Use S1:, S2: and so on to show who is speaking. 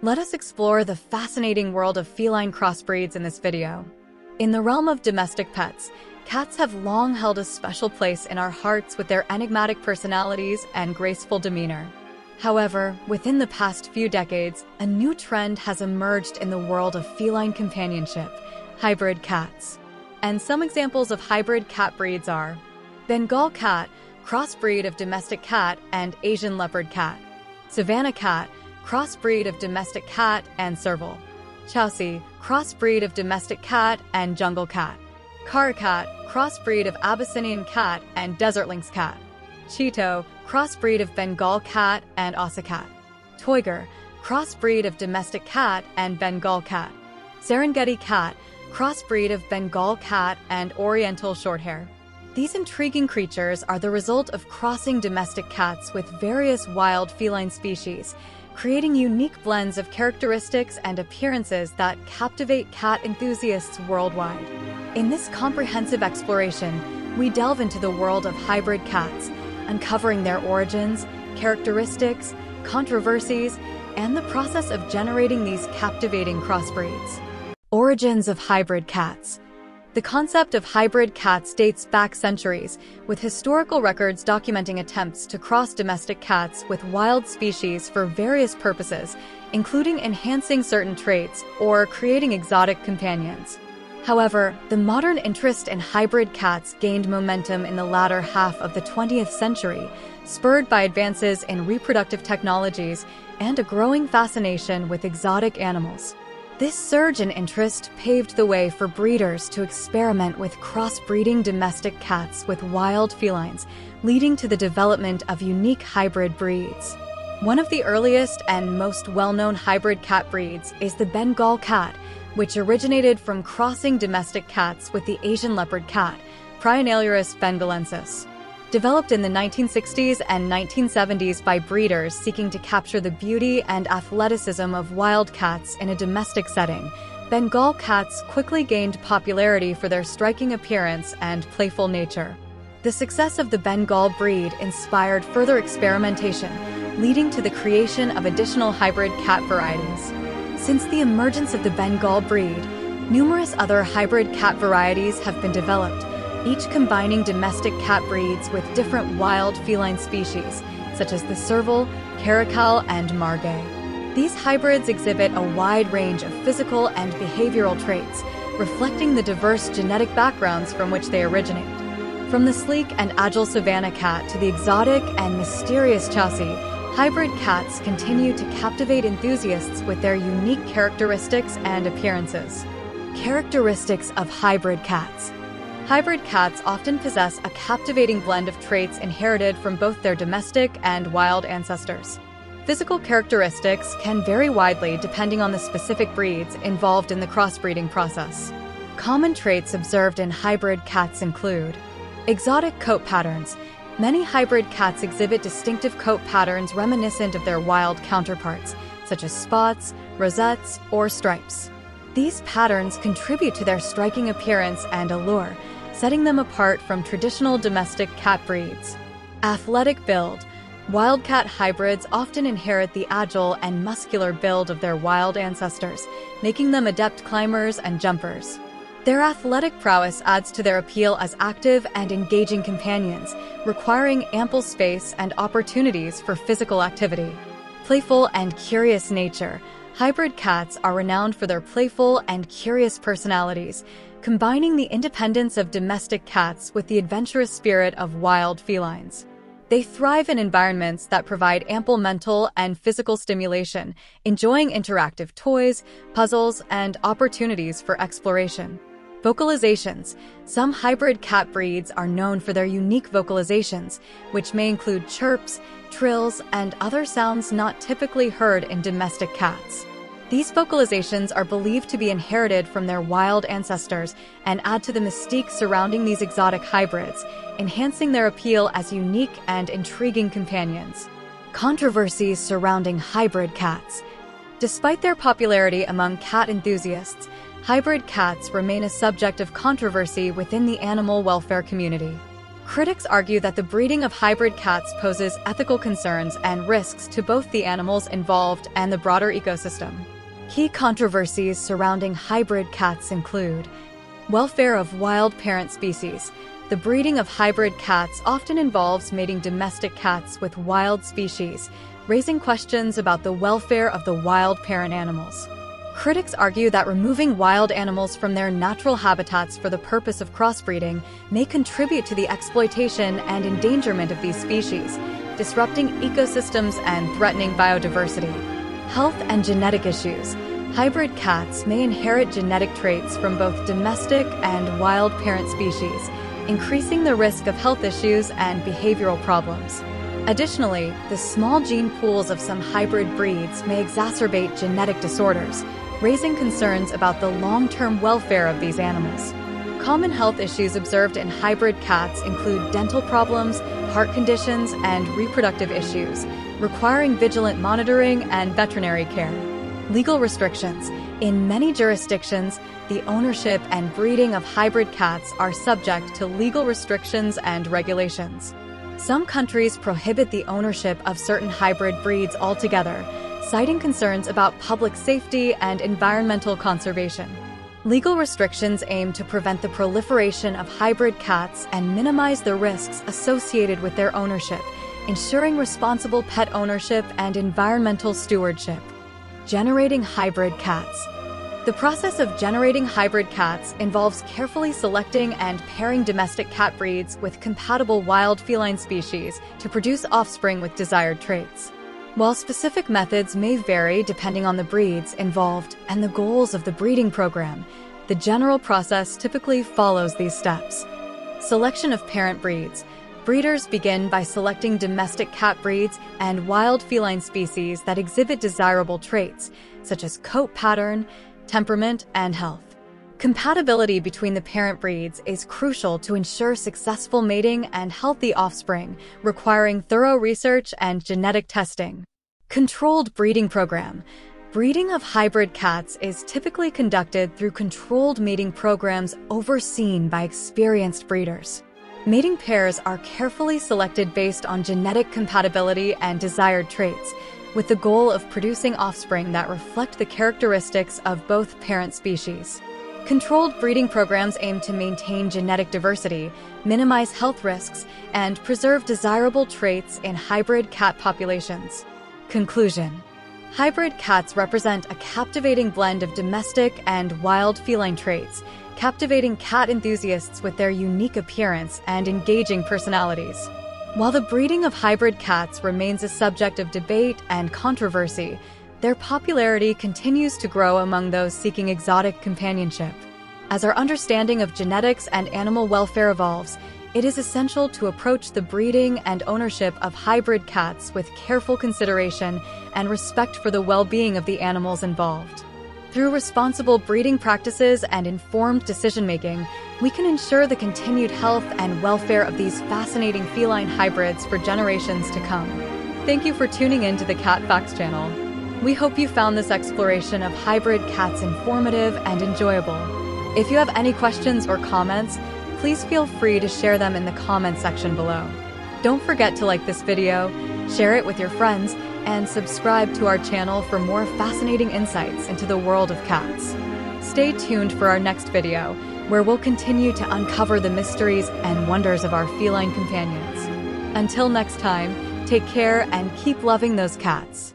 S1: Let us explore the fascinating world of feline crossbreeds in this video. In the realm of domestic pets, cats have long held a special place in our hearts with their enigmatic personalities and graceful demeanor. However, within the past few decades, a new trend has emerged in the world of feline companionship hybrid cats. And some examples of hybrid cat breeds are Bengal cat, crossbreed of domestic cat and Asian leopard cat, Savannah cat, crossbreed of domestic cat and serval, Chausie, crossbreed of domestic cat and jungle cat, Caracat, crossbreed of Abyssinian cat and desert lynx cat, Cheetoh, crossbreed of Bengal cat and Assa cat. Toyger, crossbreed of domestic cat and Bengal cat. Serengeti cat, crossbreed of Bengal cat and Oriental shorthair. These intriguing creatures are the result of crossing domestic cats with various wild feline species, creating unique blends of characteristics and appearances that captivate cat enthusiasts worldwide. In this comprehensive exploration, we delve into the world of hybrid cats uncovering their origins, characteristics, controversies, and the process of generating these captivating crossbreeds. Origins of hybrid cats. The concept of hybrid cats dates back centuries, with historical records documenting attempts to cross domestic cats with wild species for various purposes, including enhancing certain traits or creating exotic companions. However, the modern interest in hybrid cats gained momentum in the latter half of the 20th century, spurred by advances in reproductive technologies and a growing fascination with exotic animals. This surge in interest paved the way for breeders to experiment with crossbreeding domestic cats with wild felines, leading to the development of unique hybrid breeds. One of the earliest and most well known hybrid cat breeds is the Bengal cat which originated from crossing domestic cats with the Asian leopard cat, Prionailurus bengalensis. Developed in the 1960s and 1970s by breeders seeking to capture the beauty and athleticism of wild cats in a domestic setting, Bengal cats quickly gained popularity for their striking appearance and playful nature. The success of the Bengal breed inspired further experimentation, leading to the creation of additional hybrid cat varieties. Since the emergence of the Bengal breed, numerous other hybrid cat varieties have been developed, each combining domestic cat breeds with different wild feline species, such as the serval, caracal, and margay. These hybrids exhibit a wide range of physical and behavioral traits, reflecting the diverse genetic backgrounds from which they originate. From the sleek and agile savannah cat to the exotic and mysterious Chausie, hybrid cats continue to captivate enthusiasts with their unique characteristics and appearances. Characteristics of hybrid cats. Hybrid cats often possess a captivating blend of traits inherited from both their domestic and wild ancestors. Physical characteristics can vary widely depending on the specific breeds involved in the crossbreeding process. Common traits observed in hybrid cats include exotic coat patterns, Many hybrid cats exhibit distinctive coat patterns reminiscent of their wild counterparts, such as spots, rosettes, or stripes. These patterns contribute to their striking appearance and allure, setting them apart from traditional domestic cat breeds. Athletic build. Wildcat hybrids often inherit the agile and muscular build of their wild ancestors, making them adept climbers and jumpers. Their athletic prowess adds to their appeal as active and engaging companions, requiring ample space and opportunities for physical activity. Playful and curious nature, hybrid cats are renowned for their playful and curious personalities, combining the independence of domestic cats with the adventurous spirit of wild felines. They thrive in environments that provide ample mental and physical stimulation, enjoying interactive toys, puzzles, and opportunities for exploration. Vocalizations. Some hybrid cat breeds are known for their unique vocalizations, which may include chirps, trills, and other sounds not typically heard in domestic cats. These vocalizations are believed to be inherited from their wild ancestors and add to the mystique surrounding these exotic hybrids, enhancing their appeal as unique and intriguing companions. Controversies surrounding hybrid cats. Despite their popularity among cat enthusiasts, hybrid cats remain a subject of controversy within the animal welfare community. Critics argue that the breeding of hybrid cats poses ethical concerns and risks to both the animals involved and the broader ecosystem. Key controversies surrounding hybrid cats include welfare of wild parent species. The breeding of hybrid cats often involves mating domestic cats with wild species, raising questions about the welfare of the wild parent animals. Critics argue that removing wild animals from their natural habitats for the purpose of crossbreeding may contribute to the exploitation and endangerment of these species, disrupting ecosystems and threatening biodiversity. Health and genetic issues. Hybrid cats may inherit genetic traits from both domestic and wild parent species, increasing the risk of health issues and behavioral problems. Additionally, the small gene pools of some hybrid breeds may exacerbate genetic disorders, raising concerns about the long-term welfare of these animals. Common health issues observed in hybrid cats include dental problems, heart conditions, and reproductive issues, requiring vigilant monitoring and veterinary care. Legal restrictions. In many jurisdictions, the ownership and breeding of hybrid cats are subject to legal restrictions and regulations. Some countries prohibit the ownership of certain hybrid breeds altogether, citing concerns about public safety and environmental conservation. Legal restrictions aim to prevent the proliferation of hybrid cats and minimize the risks associated with their ownership, ensuring responsible pet ownership and environmental stewardship. Generating hybrid cats. The process of generating hybrid cats involves carefully selecting and pairing domestic cat breeds with compatible wild feline species to produce offspring with desired traits. While specific methods may vary depending on the breeds involved and the goals of the breeding program, the general process typically follows these steps. Selection of parent breeds. Breeders begin by selecting domestic cat breeds and wild feline species that exhibit desirable traits, such as coat pattern, temperament, and health. Compatibility between the parent breeds is crucial to ensure successful mating and healthy offspring, requiring thorough research and genetic testing. Controlled breeding program. Breeding of hybrid cats is typically conducted through controlled mating programs overseen by experienced breeders. Mating pairs are carefully selected based on genetic compatibility and desired traits, with the goal of producing offspring that reflect the characteristics of both parent species. Controlled breeding programs aim to maintain genetic diversity, minimize health risks, and preserve desirable traits in hybrid cat populations. Conclusion Hybrid cats represent a captivating blend of domestic and wild feline traits, captivating cat enthusiasts with their unique appearance and engaging personalities. While the breeding of hybrid cats remains a subject of debate and controversy, their popularity continues to grow among those seeking exotic companionship. As our understanding of genetics and animal welfare evolves, it is essential to approach the breeding and ownership of hybrid cats with careful consideration and respect for the well-being of the animals involved. Through responsible breeding practices and informed decision-making, we can ensure the continued health and welfare of these fascinating feline hybrids for generations to come. Thank you for tuning in to the Cat Facts channel. We hope you found this exploration of hybrid cats informative and enjoyable. If you have any questions or comments, please feel free to share them in the comments section below. Don't forget to like this video, share it with your friends, and subscribe to our channel for more fascinating insights into the world of cats. Stay tuned for our next video, where we'll continue to uncover the mysteries and wonders of our feline companions. Until next time, take care and keep loving those cats.